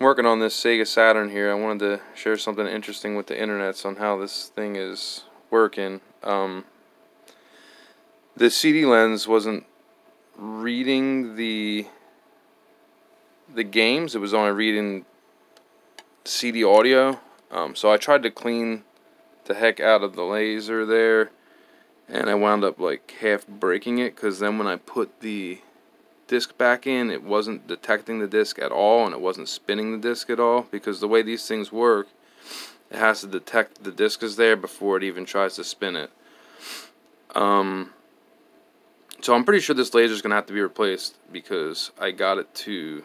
working on this Sega Saturn here. I wanted to share something interesting with the internets on how this thing is working. Um, the CD lens wasn't reading the the games. It was only reading CD audio. Um, so I tried to clean the heck out of the laser there, and I wound up like half breaking it because then when I put the disc back in, it wasn't detecting the disc at all, and it wasn't spinning the disc at all because the way these things work, it has to detect the disc is there before it even tries to spin it. Um, so I'm pretty sure this laser is going to have to be replaced because I got it to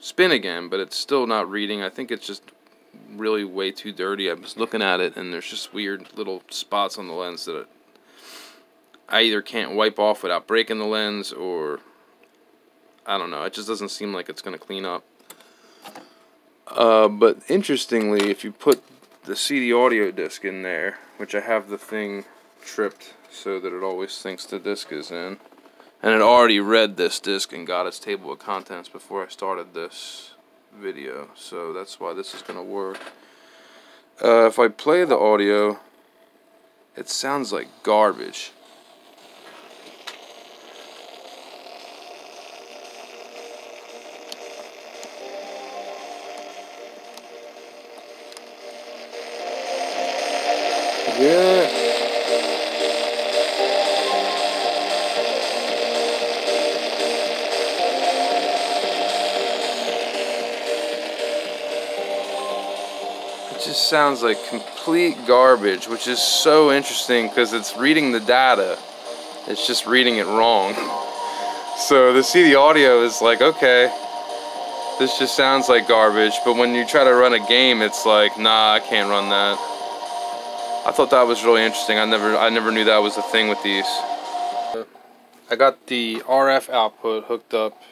spin again, but it's still not reading. I think it's just really way too dirty. I was looking at it, and there's just weird little spots on the lens that I either can't wipe off without breaking the lens, or I don't know. It just doesn't seem like it's going to clean up. Uh, but interestingly, if you put the CD audio disc in there, which I have the thing tripped so that it always thinks the disc is in, and it already read this disc and got its table of contents before I started this video, so that's why this is going to work. Uh, if I play the audio, it sounds like garbage. Yeah. It just sounds like complete garbage, which is so interesting because it's reading the data. It's just reading it wrong. So to see the audio is like, okay, this just sounds like garbage, but when you try to run a game, it's like, nah, I can't run that. I thought that was really interesting. I never, I never knew that was a thing with these. I got the RF output hooked up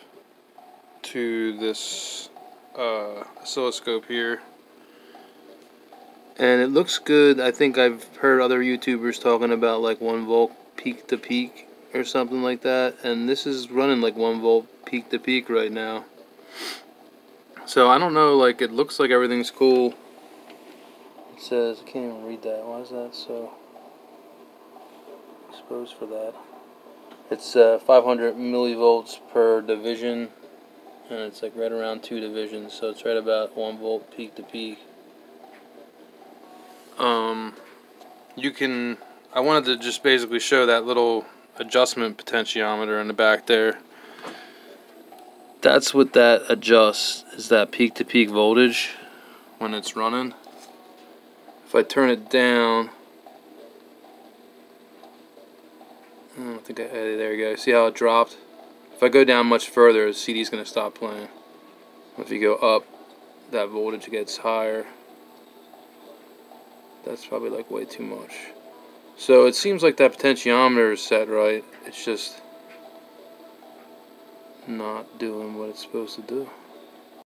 to this uh, oscilloscope here and it looks good. I think I've heard other YouTubers talking about like 1 volt peak to peak or something like that, and this is running like 1 volt peak to peak right now. So I don't know, like it looks like everything's cool. Says, I can't even read that. Why is that so exposed for that? It's uh, 500 millivolts per division, and it's like right around two divisions, so it's right about 1 volt peak to peak um, you can, I wanted to just basically show that little adjustment potentiometer in the back there. That's what that adjusts, is that peak to peak voltage when it's running. If I turn it down, I don't think I, there you go, see how it dropped? If I go down much further, the CD's going to stop playing. If you go up, that voltage gets higher that's probably like way too much. So it seems like that potentiometer is set right. It's just not doing what it's supposed to do.